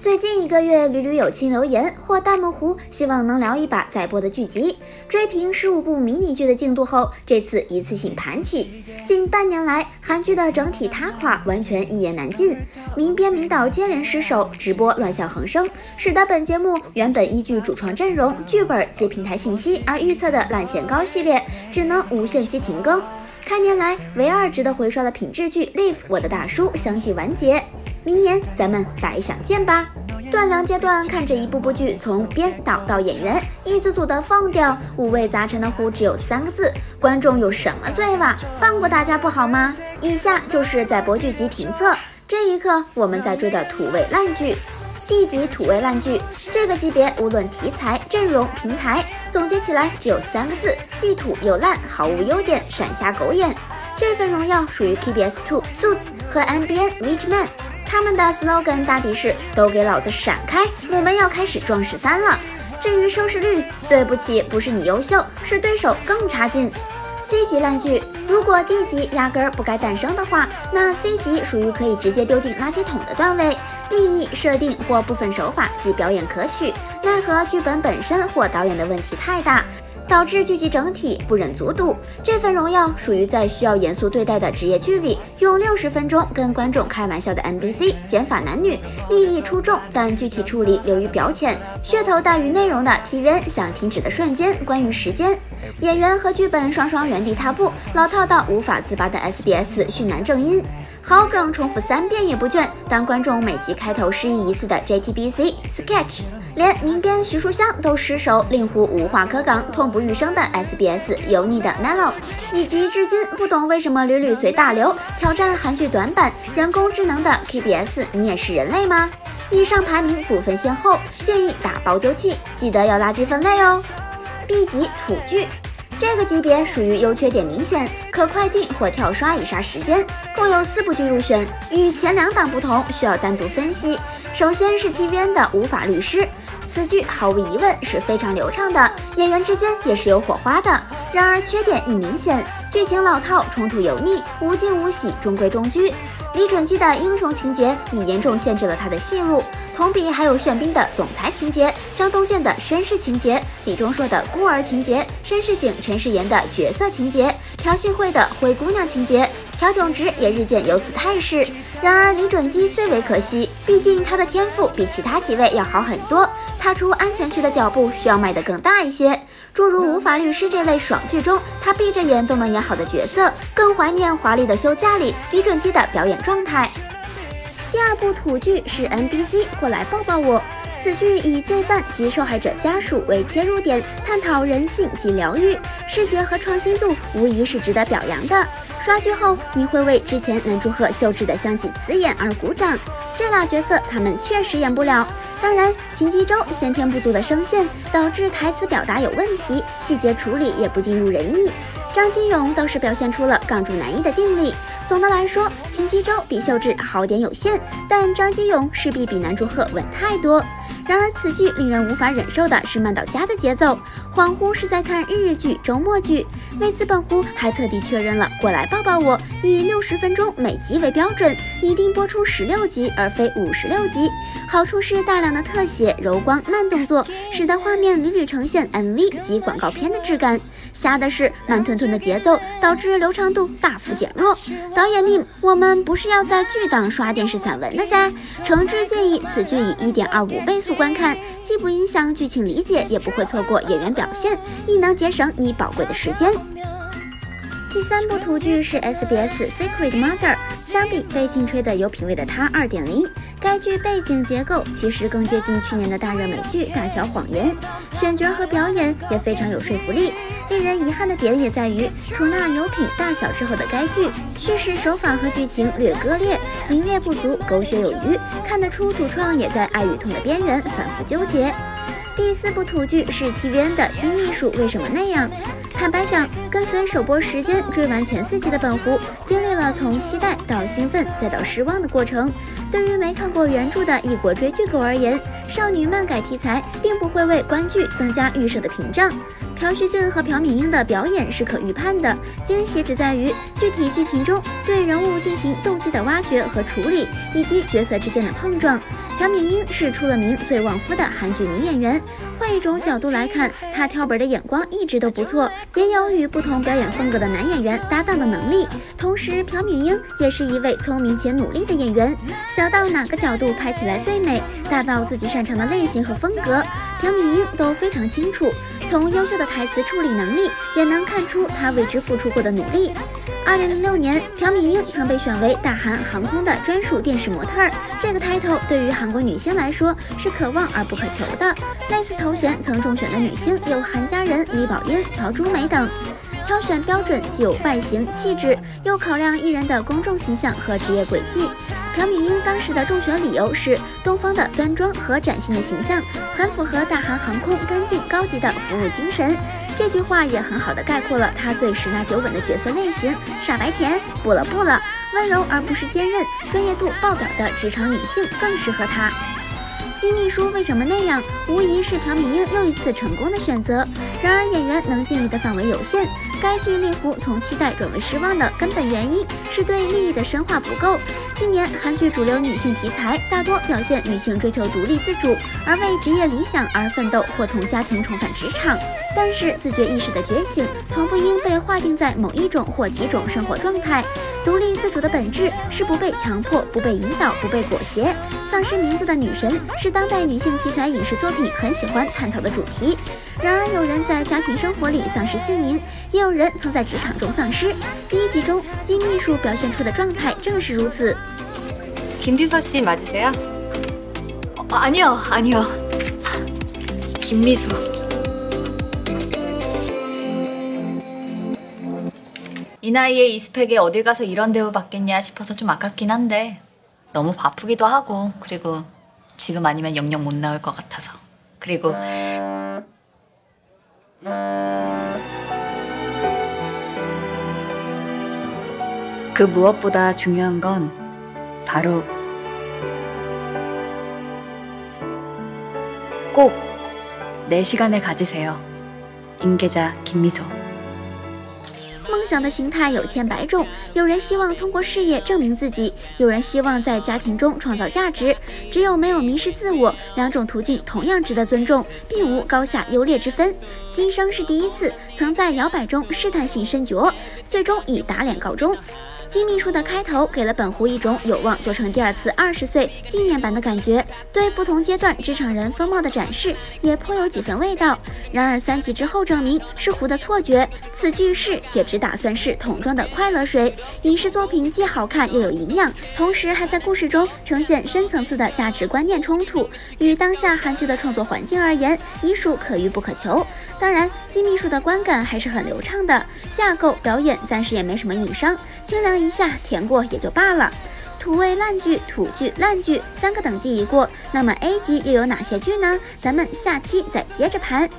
最近一个月，屡屡有亲留言或弹幕呼，希望能聊一把在播的剧集。追平十五部迷你剧的进度后，这次一次性盘起。近半年来，韩剧的整体塌垮完全一言难尽，明编明导接连失手，直播乱象横生，使得本节目原本依据主创阵容、剧本及平台信息而预测的烂线高系列，只能无限期停更。开年来唯二值得回刷的品质剧《Live 我的大叔》相继完结。明年咱们白想见吧！断粮阶段，看着一部部剧从编导到演员一组组的放掉，五味杂陈的呼只有三个字：观众有什么罪吧？放过大家不好吗？以下就是在播剧集评测，这一刻我们在追的土味烂剧，D 级土味烂剧，这个级别无论题材、阵容、平台，总结起来只有三个字：既土又烂，毫无优点，闪瞎狗眼。这份荣耀属于 KBS Two Suits 和 MBN Rich Man。他们的 slogan 大抵是“都给老子闪开”，我们要开始撞十三了。至于收视率，对不起，不是你优秀，是对手更差劲。C 级烂剧，如果 D 级压根儿不该诞生的话，那 C 级属于可以直接丢进垃圾桶的段位。利益设定或部分手法及表演可取，奈何剧本本身或导演的问题太大。导致剧集整体不忍卒睹。这份荣耀属于在需要严肃对待的职业剧里，用六十分钟跟观众开玩笑的 NBC，减法男女，利益出众，但具体处理流于表浅，噱头大于内容的 TVN 想停止的瞬间，关于时间，演员和剧本双双原地踏步，老套到无法自拔的 SBS 训男正音。好梗重复三遍也不倦，当观众每集开头失忆一次的 JTBC Sketch，连名编徐书香都失手，令狐无话可讲，痛不欲生的 SBS 油腻的 Mellow，以及至今不懂为什么屡屡随大流挑战韩剧短板人工智能的 KBS，你也是人类吗？以上排名不分先后，建议打包丢弃，记得要垃圾分类哦。B 级土剧。这个级别属于优缺点明显，可快进或跳刷以杀时间。共有四部剧入选，与前两档不同，需要单独分析。首先是 TVN 的《无法律师》，此剧毫无疑问是非常流畅的，演员之间也是有火花的。然而缺点亦明显，剧情老套，冲突油腻，无惊无喜，中规中矩。李准基的英雄情节已严重限制了他的戏路。同比还有玄彬的总裁情节，张东健的绅士情节，李钟硕的孤儿情节，申世景、陈世妍的角色情节，朴信惠的灰姑娘情节，朴炯植也日渐有此态势。然而李准基最为可惜，毕竟他的天赋比其他几位要好很多，踏出安全区的脚步需要迈得更大一些。诸如《无法律师》这类爽剧中，他闭着眼都能演好的角色，更怀念华丽的休假里李准基的表演状态。第二部土剧是 NBC 过来抱抱我。此剧以罪犯及受害者家属为切入点，探讨人性及疗愈，视觉和创新度无疑是值得表扬的。刷剧后，你会为之前南柱赫秀智的香气刺眼而鼓掌。这俩角色他们确实演不了。当然，秦基周先天不足的声线导致台词表达有问题，细节处理也不尽如人意。张金勇倒是表现出了杠住男一的定力。总的来说，秦基周比秀智好点有限，但张金勇势必比南柱赫稳太多。然而，此剧令人无法忍受的是慢到家的节奏，恍惚是在看日日剧、周末剧。为此，本乎还特地确认了《过来抱抱我》以六十分钟每集为标准，拟定播出十六集而非五十六集。好处是大量的特写、柔光、慢动作，使得画面屡屡呈现 MV 及广告片的质感。瞎的是慢吞吞的节奏，导致流畅度大幅减弱。导演令我们不是要在剧档刷电视散文的噻，诚挚建议此剧以一点二五倍倍速观看，既不影响剧情理解，也不会错过演员表现，亦能节省你宝贵的时间。第三部土剧是 SBS《Secret Mother》，相比被禁吹的有品位的他二点零，该剧背景结构其实更接近去年的大热美剧《大小谎言》，选角和表演也非常有说服力。令人遗憾的点也在于，吐纳有品大小之后的该剧，叙事手法和剧情略割裂，明烈不足，狗血有余，看得出主创也在爱与痛的边缘反复纠结。第四部土剧是 TVN 的《金秘书为什么那样》。坦白讲，跟随首播时间追完前四集的本狐，经历了从期待到兴奋再到失望的过程。对于没看过原著的异国追剧狗而言，少女漫改题材并不会为观剧增加预设的屏障。朴叙俊和朴敏英的表演是可预判的，惊喜只在于具体剧情中对人物进行动机的挖掘和处理，以及角色之间的碰撞。朴敏英是出了名最旺夫的韩剧女演员，换一种角度来看，她跳本的眼光一直都不错，也有与不同表演风格的男演员搭档的能力。同时，朴敏英也是一位聪明且努力的演员，小到哪个角度拍起来最美，大到自己擅长的类型和风格，朴敏英都非常清楚。从优秀的台词处理能力，也能看出她为之付出过的努力。二零零六年，朴敏英曾被选为大韩航空的专属电视模特儿，这个 title 对于韩国女星来说是可望而不可求的。类似头衔曾中选的女星有韩佳人、李宝英、朴珠美等。挑选标准既有外形气质，又考量艺人的公众形象和职业轨迹。朴敏英当时的中选理由是东方的端庄和崭新的形象，很符合大韩航空干净高级的服务精神。这句话也很好的概括了她最十拿九稳的角色类型：傻白甜，不了不了，温柔而不是坚韧，专业度爆表的职场女性更适合她。金秘书为什么那样？无疑是朴敏英又一次成功的选择。然而演员能尽力的范围有限，该剧令狐从期待转为失望的根本原因是对利益的深化不够。近年韩剧主流女性题材大多表现女性追求独立自主，而为职业理想而奋斗，或从家庭重返职场。但是自觉意识的觉醒，从不应被划定在某一种或几种生活状态。独立自主的本质是不被强迫、不被引导、不被裹挟。丧失名字的女神是当代女性题材影视作品很喜欢探讨的主题。然而，有人在家庭生活里丧失姓名，也有人曾在职场中丧失。第一集中，金秘书表现出的状态正是如此。김비서씨맞으세요아니요아니요김미소 이 나이에 이 스펙에 어딜 가서 이런 대우 받겠냐 싶어서 좀 아깝긴 한데 너무 바쁘기도 하고 그리고 지금 아니면 영영 못 나올 것 같아서 그리고 그 무엇보다 중요한 건 바로 꼭 내 시간을 가지세요. 임계자 김미소. 想的形态有千百种，有人希望通过事业证明自己，有人希望在家庭中创造价值。只有没有迷失自我，两种途径同样值得尊重，并无高下优劣之分。今生是第一次，曾在摇摆中试探性深嚼，最终以打脸告终。金秘书的开头给了本湖一种有望做成第二次二十岁纪念版的感觉，对不同阶段职场人风貌的展示也颇有几分味道。然而三集之后证明是湖的错觉，此剧是且只打算是桶装的快乐水影视作品，既好看又有营养，同时还在故事中呈现深层次的价值观念冲突。与当下韩剧的创作环境而言，已属可遇不可求。当然，金秘书的观感还是很流畅的，架构表演暂时也没什么硬伤，清凉。一下甜过也就罢了，土味烂剧、土剧烂剧三个等级一过，那么 A 级又有哪些剧呢？咱们下期再接着盘。